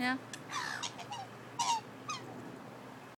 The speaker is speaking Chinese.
呀